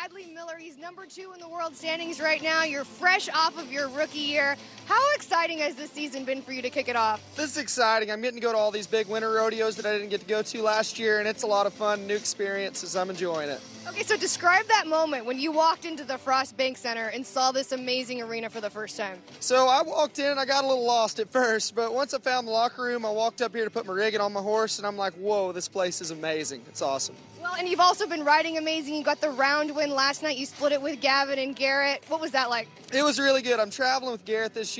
Bradlee Miller. He's number two in the world standings right now. You're fresh off of your rookie year. How exciting has this season been for you to kick it off? This is exciting. I'm getting to go to all these big winter rodeos that I didn't get to go to last year, and it's a lot of fun, new experiences. I'm enjoying it. Okay, so describe that moment when you walked into the Frost Bank Center and saw this amazing arena for the first time. So I walked in, I got a little lost at first, but once I found the locker room, I walked up here to put my rigging on my horse, and I'm like, whoa, this place is amazing. It's awesome. Well, and you've also been riding amazing. You got the round win last night. You split it with Gavin and Garrett. What was that like? It was really good. I'm traveling with Garrett this year,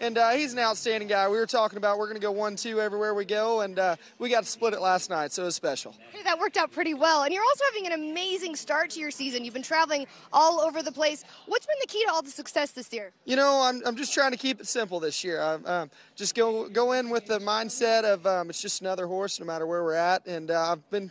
and uh, he's an outstanding guy. We were talking about we're going to go one two everywhere we go, and uh, we got to split it last night, so it was special. Hey, that worked out pretty well. And you're also having an amazing start to your season. You've been traveling all over the place. What's been the key to all the success this year? You know, I'm, I'm just trying to keep it simple this year. I, um, just go go in with the mindset of um, it's just another horse, no matter where we're at, and uh, I've been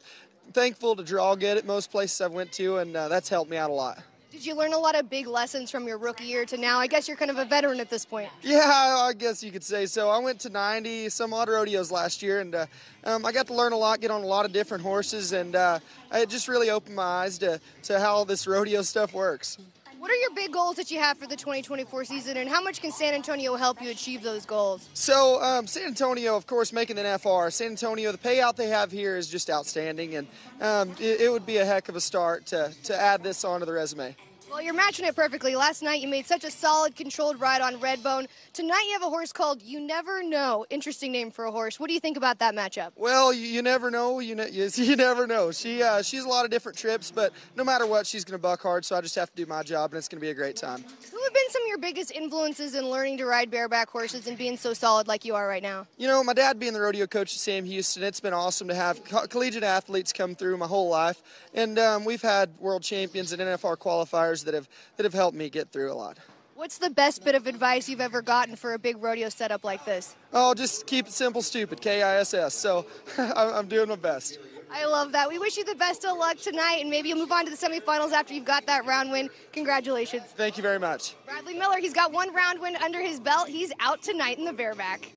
thankful to draw good at most places I've went to, and uh, that's helped me out a lot. Did you learn a lot of big lessons from your rookie year to now? I guess you're kind of a veteran at this point. Yeah, I guess you could say so. I went to 90 some odd rodeos last year, and uh, um, I got to learn a lot, get on a lot of different horses, and uh, it just really opened my eyes to, to how this rodeo stuff works. What are your big goals that you have for the 2024 season, and how much can San Antonio help you achieve those goals? So, um, San Antonio, of course, making NFR. San Antonio, the payout they have here is just outstanding, and um, it, it would be a heck of a start to, to add this onto the resume. Well, you're matching it perfectly. Last night you made such a solid, controlled ride on Redbone. Tonight you have a horse called You Never Know. Interesting name for a horse. What do you think about that matchup? Well, you, you never know. You, ne- you, you never know. She uh, she's a lot of different trips, but no matter what, she's going to buck hard. So I just have to do my job, and it's going to be a great time. Who have been some of your biggest influences in learning to ride bareback horses and being so solid like you are right now? You know, my dad being the rodeo coach at Sam Houston, it's been awesome to have co- collegiate athletes come through my whole life, and um, we've had world champions and NFR qualifiers that have that have helped me get through a lot. What's the best bit of advice you've ever gotten for a big rodeo setup like this? Oh, just keep it simple, stupid. K I S S. So I'm doing my best. I love that. We wish you the best of luck tonight, and maybe you'll move on to the semifinals after you've got that round win. Congratulations. Thank you very much. Bradlee Miller, he's got one round win under his belt. He's out tonight in the bareback.